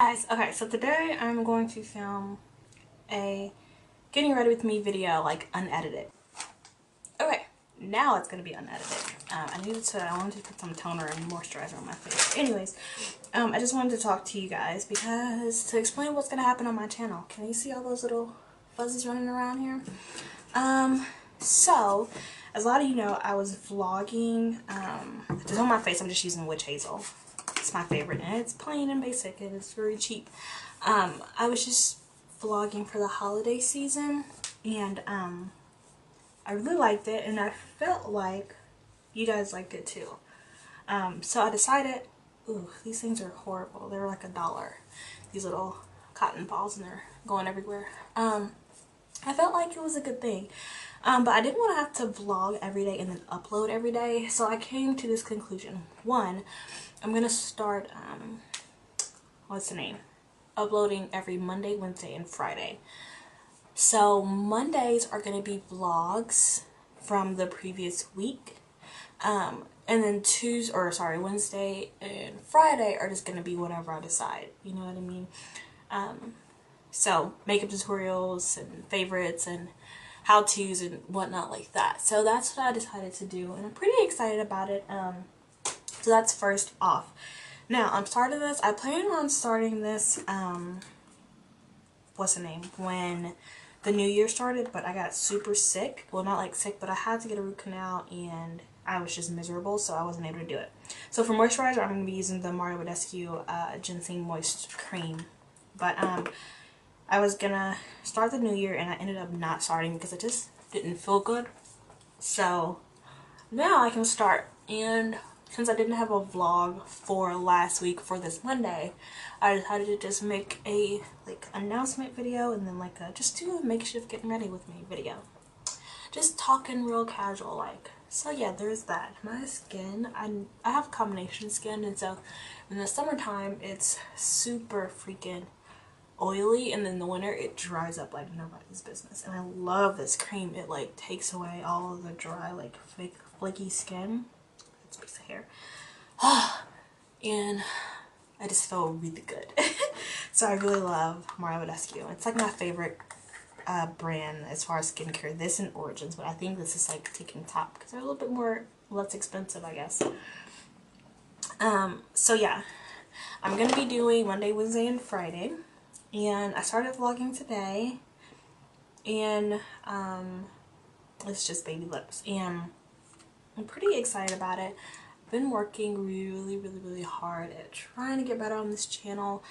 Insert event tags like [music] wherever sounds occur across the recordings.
Guys, okay, so today I'm going to film a getting ready with me video, like unedited. Okay, now it's gonna be unedited. Um, I needed to, I wanted to put some toner and moisturizer on my face. Anyways, um, I just wanted to talk to you guys because to explain what's gonna happen on my channel. Can you see all those little fuzzies running around here? Um, so, as a lot of you know, I was vlogging, um, just on my face, I'm just using witch hazel. It's my favorite, and it's plain and basic, and it's very cheap. Um, I was just vlogging for the holiday season, and, um, I really liked it, and I felt like you guys liked it too. Um, so I decided, ooh, these things are horrible. They're like a dollar. These little cotton balls, and they're going everywhere. Um, I felt like it was a good thing. Um, but I didn't want to have to vlog every day and then upload every day. So I came to this conclusion. One, I'm going to start, um, what's the name? Uploading every Monday, Wednesday, and Friday. So Mondays are going to be vlogs from the previous week. Um, and then Tuesday, or sorry, Wednesday and Friday are just going to be whatever I decide. You know what I mean? Um, so makeup tutorials and favorites and how-tos and whatnot like that. So that's what I decided to do and I'm pretty excited about it. Um, so that's first off. Now, I'm starting this. I plan on starting this, um, what's the name? When the new year started, but I got super sick. Well, not like sick, but I had to get a root canal and I was just miserable, so I wasn't able to do it. So for moisturizer, I'm going to be using the Mario Badescu uh, Ginseng Moist Cream. But, um, I was gonna start the new year and I ended up not starting because it just didn't feel good. So now I can start and since I didn't have a vlog for last week for this Monday, I decided to just make a like announcement video and then like a just do a makeshift getting ready with me video. Just talking real casual like. So yeah, there's that. My skin, I, I have combination skin and so in the summertime it's super freaking oily and then in the winter it dries up like nobody's business. And I love this cream. It like takes away all of the dry like fake flaky skin. It's a piece of hair. [sighs] And I just feel really good. [laughs] So I really love Mario Badescu it's like my favorite uh, brand as far as skincare. This and Origins but I think this is like taking top because they're a little bit more less expensive I guess. Um so yeah. I'm gonna be doing Monday Wednesday and Friday and I started vlogging today and um, it's just baby lips and I'm pretty excited about it. I've been working really really really hard at trying to get better on this channel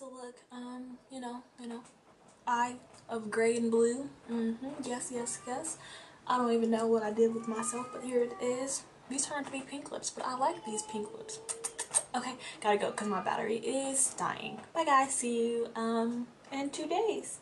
that's the look. Um, you know, you know, eye of gray and blue. Mm-hmm. Yes, yes, yes. I don't even know what I did with myself, but here it is. These turned out to be pink lips, but I like these pink lips. Okay, gotta go because my battery is dying. Bye guys, see you um in two days.